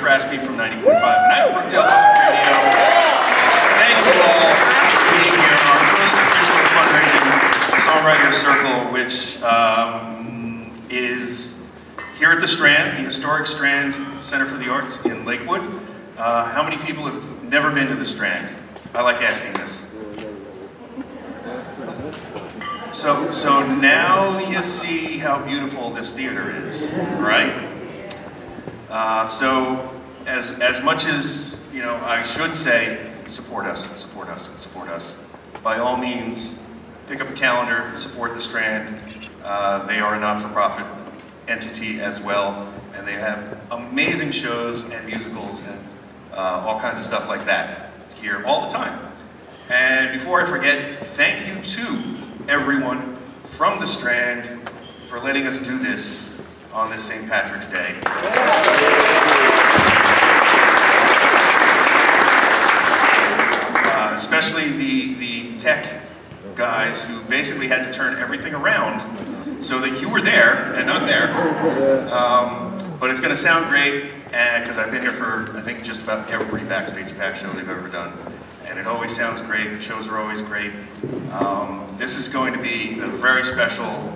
Crasby from 90.5 and I'm Brookdale Public Radio. Thank you all for being here. Our first official fundraising songwriter circle, which um, is here at the Strand, the historic Strand Center for the Arts in Lakewood. Uh, how many people have never been to the Strand? I like asking this. So, so now you see how beautiful this theater is, right? Uh, so, as, as much as, you know, I should say, support us, support us, support us. By all means, pick up a calendar, support the Strand. Uh, they are a not-for-profit entity as well, and they have amazing shows and musicals and uh, all kinds of stuff like that here all the time. And before I forget, thank you to everyone from the Strand for letting us do this on this St. Patrick's Day. Uh, especially the, the tech guys who basically had to turn everything around so that you were there and I'm there. Um, but it's going to sound great because I've been here for, I think, just about every Backstage Pass show they've ever done. And it always sounds great. The shows are always great. Um, this is going to be a very special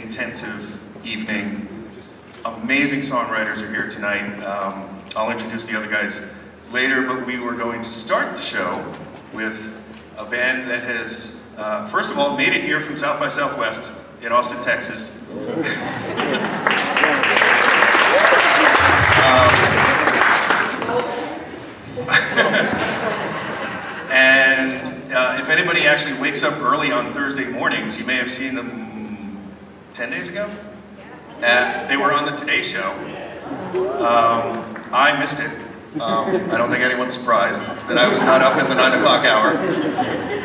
song-intensive evening. Amazing songwriters are here tonight. Um, I'll introduce the other guys later, but we were going to start the show with a band that has, uh, first of all, made it here from South by Southwest in Austin, Texas. and uh, if anybody actually wakes up early on Thursday mornings, you may have seen them 10 days ago. Uh, they were on the Today Show. Um, I missed it. Um, I don't think anyone's surprised that I was not up in the 9 o'clock hour.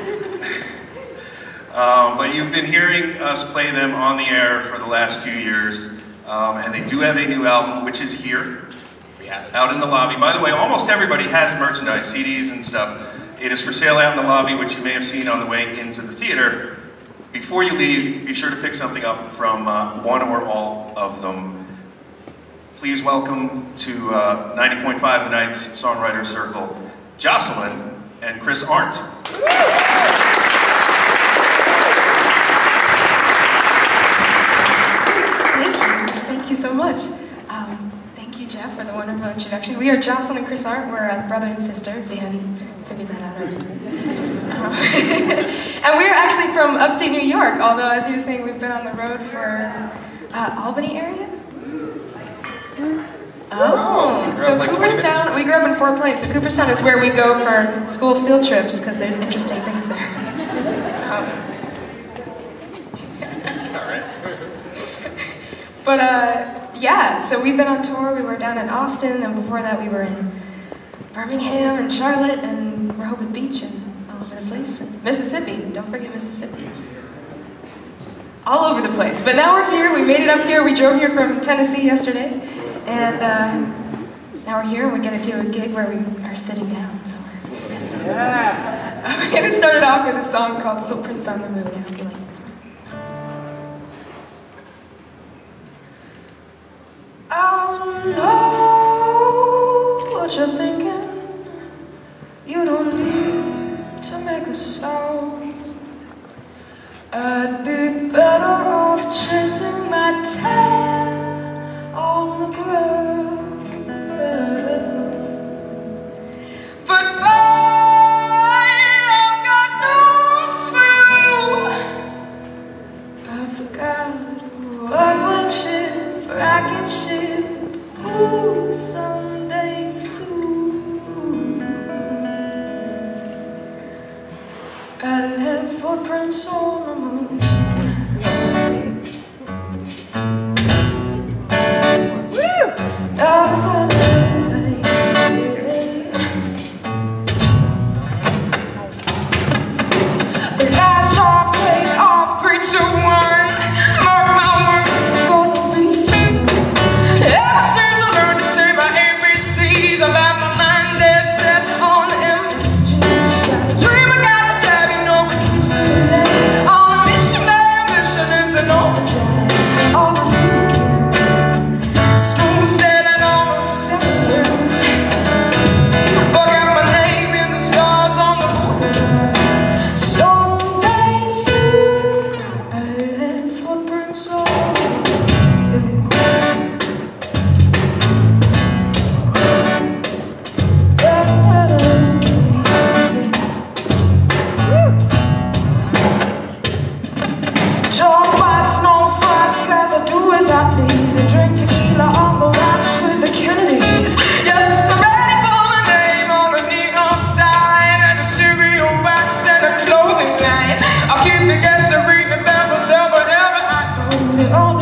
Um, but you've been hearing us play them on the air for the last few years, um, and they do have a new album, which is here, out in the lobby. By the way, almost everybody has merchandise, CDs and stuff. It is for sale out in the lobby, which you may have seen on the way into the theater. Before you leave, be sure to pick something up from uh, one or all of them. Please welcome to uh, 90.5 The Night's Songwriter Circle, Jocelyn and Chris Arndt. Thank you. Thank you so much. Um, thank you, Jeff, for the wonderful introduction. We are Jocelyn and Chris Arndt. We're a brother and sister, if you hadn't figured that out already. Um, and we're actually from upstate New York, although, as you were saying, we've been on the road for uh, Albany area? Oh, so like Cooperstown, we grew up in Fort Plains, so Cooperstown is where we go for school field trips because there's interesting things there. Um, But uh, yeah, so we've been on tour. We were down in Austin, and before that, we were in Birmingham and Charlotte and Rehoboth Beach and all over the place. And Mississippi, don't forget Mississippi. All over the place. But now we're here. We made it up here. We drove here from Tennessee yesterday, and uh, now we're here. and We're gonna do a gig where we are sitting down. So we're start, we're gonna start it off with a song called "Footprints on the Moon." I hope you like this one. I know what you're thinking. You don't sound. I'd be better off chasing my tail on the ground. But boy, I've got news for you. I forgot ship, ooh, someday Oh.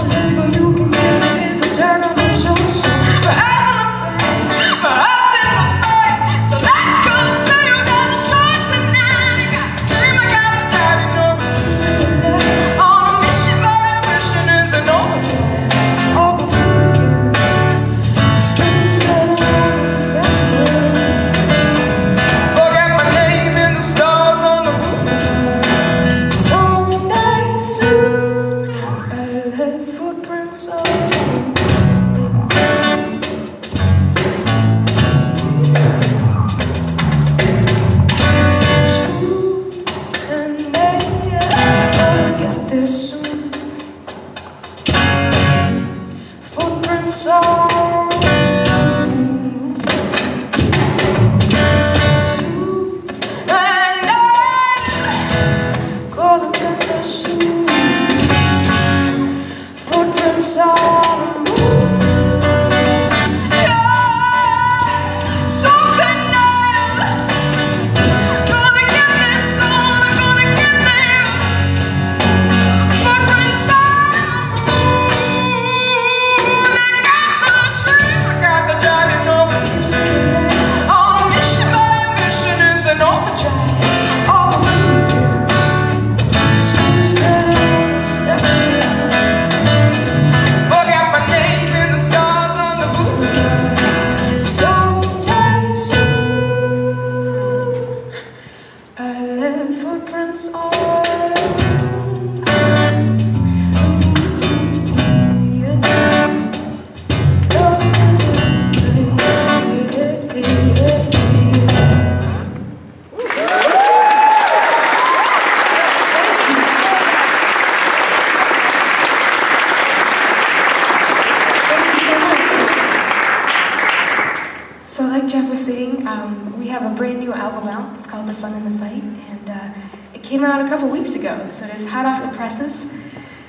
New album out. It's called The Fun in the Fight, and uh, it came out a couple weeks ago, so it is hot off the presses.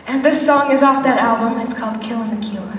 And this song is off that album. It's called Killing the Cure.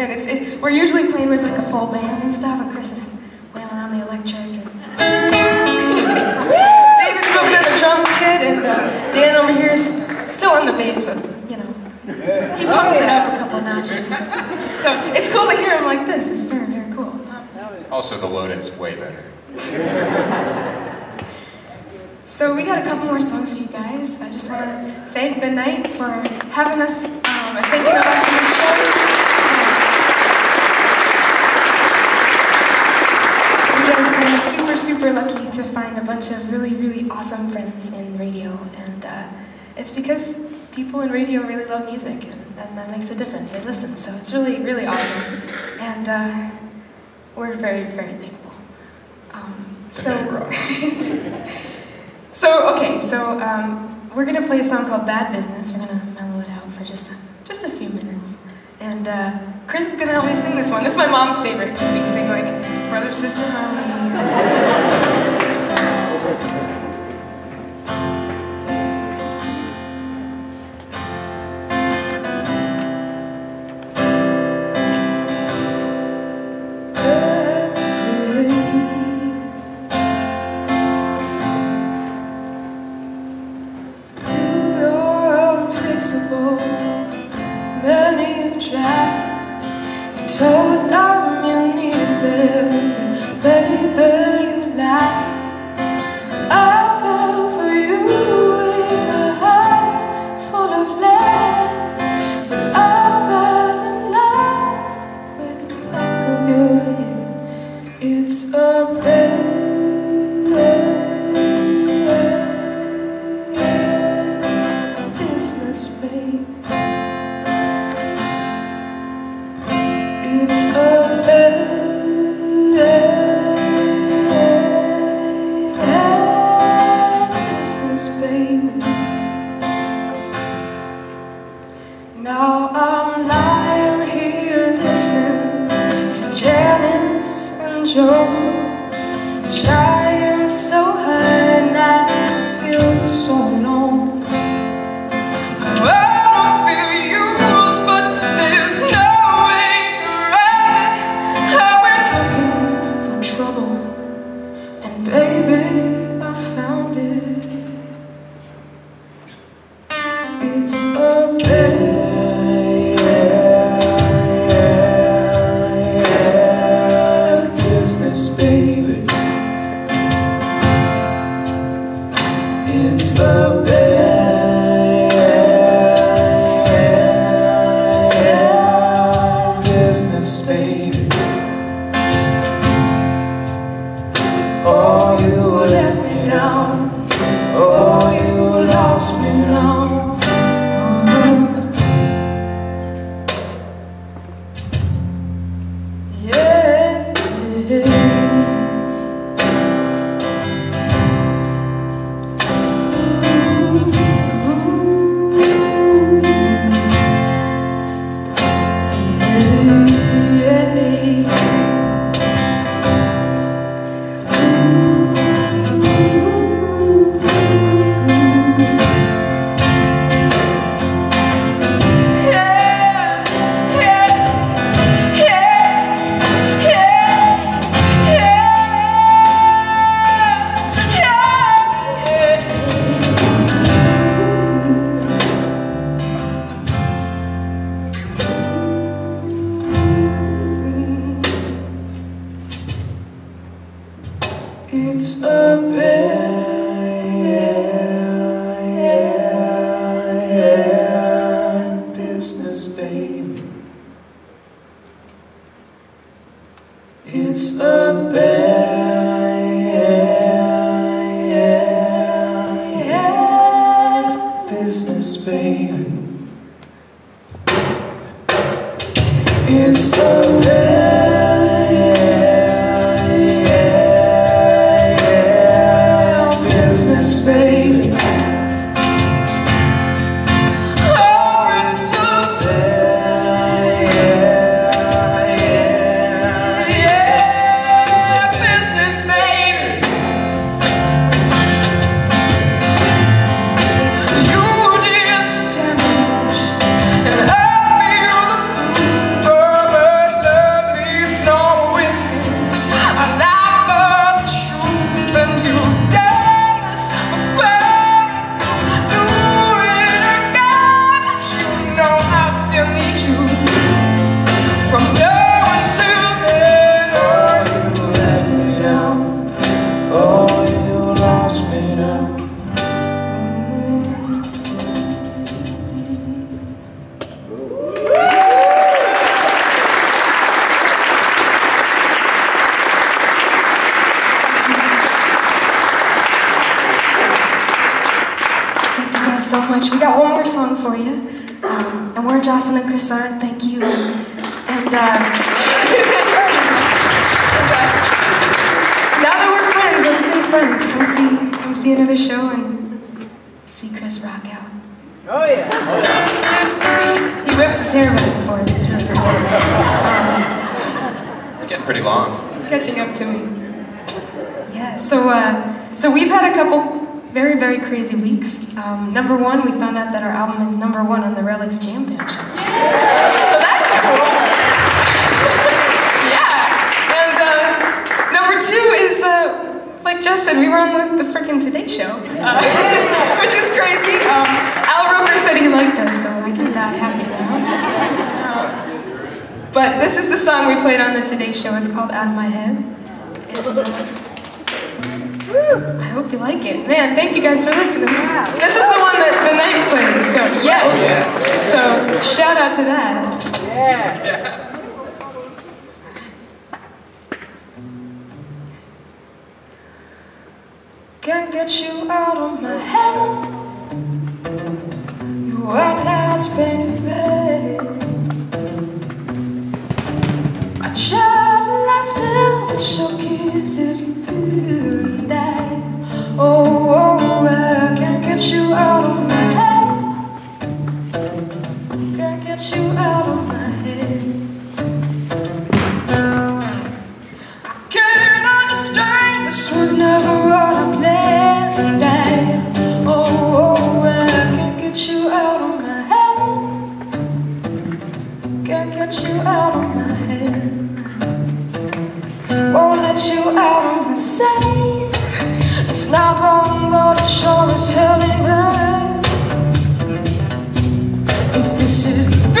A really fun one, man. It's it, we're usually playing with like a full band and stuff, and Chris is wailing on the electric. And David's over there, the drum kit, and uh, Dan over here is still on the bass, but you know, he pumps it up a couple notches. So it's cool to hear him like this. It's very, very cool. Also, the load-in's way better. So we got a couple more songs for you guys. I just want to thank the night for having us um, and thinking of us on the show. We are going to super lucky to find a bunch of really, really awesome friends in radio, and uh, it's because people in radio really love music, and, and, that makes a difference. They listen, so it's really, really awesome, and uh, we're very, very thankful. Um, so, so okay, so um, we're gonna play a song called "Bad Business." We're gonna mellow it out for just just a few minutes, and uh, Chris is gonna help me sing this one. This is my mom's favorite because we sing like brother sister harmony. it's so much. We got one more song for you. Um, and we're Jocelyn and Chris Arndt, thank you. And, uh, now that we're friends, let's stay friends. Come see, come see another show and see Chris rock out. Oh yeah. He whips his hair back before it. It's really cool. Um, It's getting pretty long. It's catching up to me. Yeah, so uh, so we've had a couple very very crazy weeks. Um, number one, we found out that our album is number one on the Relics Band. So that's cool. yeah, and uh, number two is uh, like Jeff said, we were on the, the freaking Today Show, uh, which is crazy. Um, Al Roker said he liked us, so I can die happy now. But this is the song we played on the Today Show. It's called Out of My Head. I hope you like it. Man, thank you guys for listening. This is the one that the night plays, so yes. Oh, so shout out to that. Yeah. Can't get you out of my head. You are last, baby. I tried is